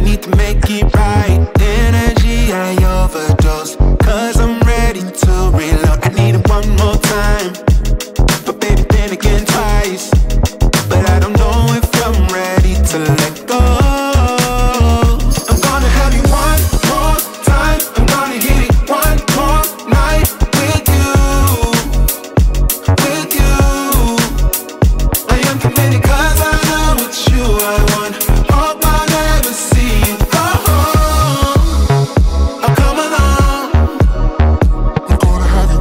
I need to make it right. Energy, I overdose. Cause I'm ready to reload. I need it one more time.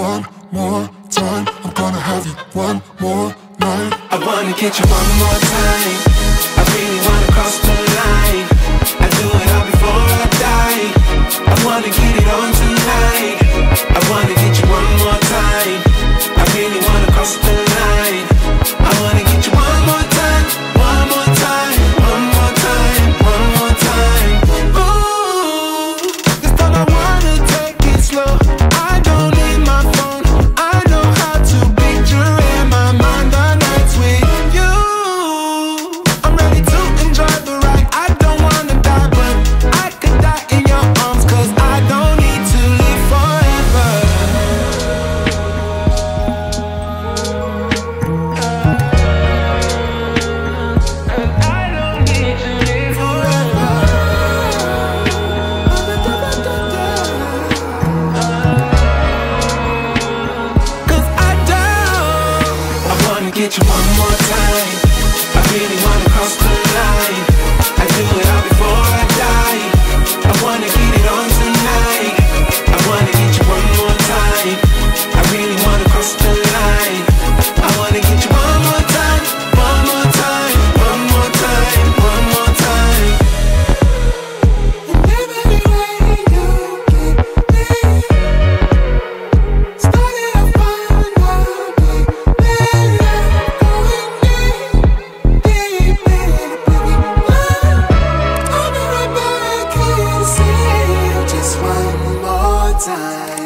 one more time. I'm gonna have you one more night. I wanna get you one more time. I really wanna cross the line. I do it all before I die I wanna get it on tonight. I wanna time.